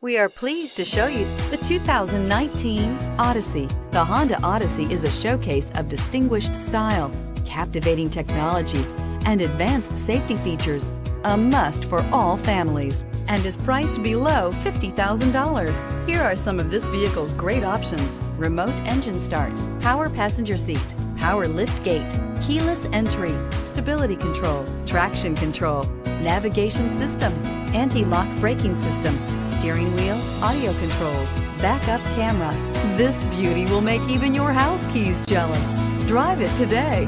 We are pleased to show you the 2019 Odyssey. The Honda Odyssey is a showcase of distinguished style, captivating technology, and advanced safety features. A must for all families and is priced below $50,000. Here are some of this vehicle's great options. Remote engine start, power passenger seat, power lift gate, keyless entry, stability control, traction control, navigation system, anti-lock braking system, steering wheel, audio controls, backup camera. This beauty will make even your house keys jealous. Drive it today.